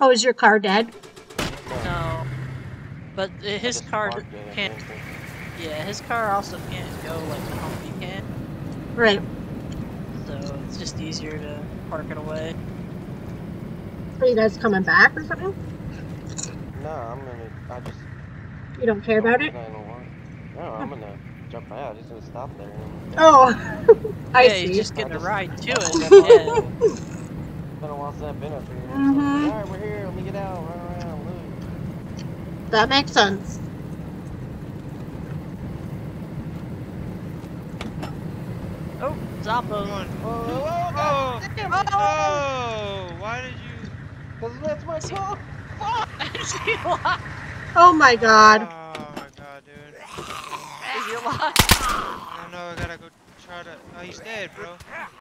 Oh, is your car dead? No. But uh, his car parked it, I can't. Yeah, his car also can't go like the Humvee can. Right. So it's just easier to park it away. Are you guys coming back or something? No, I'm gonna. I just. You don't care about it? I don't want- No, I'm gonna jump out. I just gonna stop there. Oh, I yeah, see. he's just getting a ride to That's it. I've been up here. It's Mhm. like, Alright, we're here. Let me get out. Run around. Move. That makes sense. Oh, Zombo. Come on. Whoa, whoa, whoa, Oh! damn it. Oh! Why did you? Cause that's my car. Is? Oh my god. Oh my god, dude. Is he alive? I don't know. I gotta go try to. Oh, he's dead, bro.